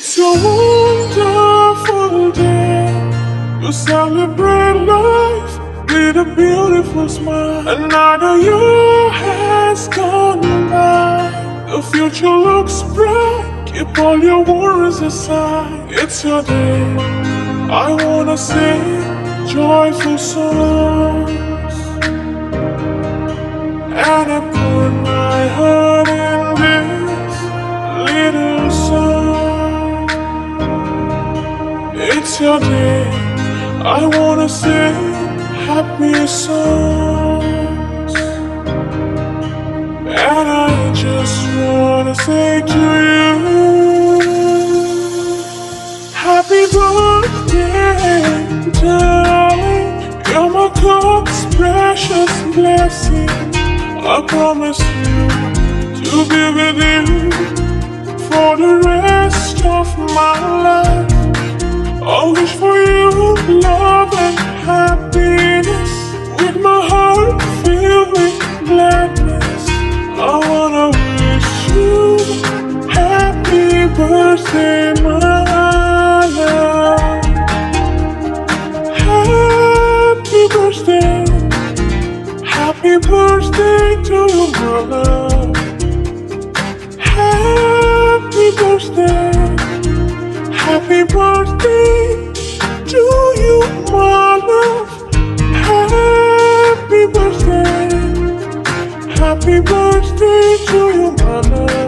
It's a wonderful day to celebrate life with a beautiful smile. Another year has gone by. The future looks bright. Keep all your worries aside. It's your day. I wanna sing joyful songs. And I It's your day. I wanna sing happy songs. And I just wanna say to you, Happy birthday, darling. You're my God's precious blessing. I promise you to be with you for the rest of my life. Happy birthday, happy birthday to you, my love. Happy birthday, happy birthday to you, my love. Happy birthday, happy birthday to you, my love.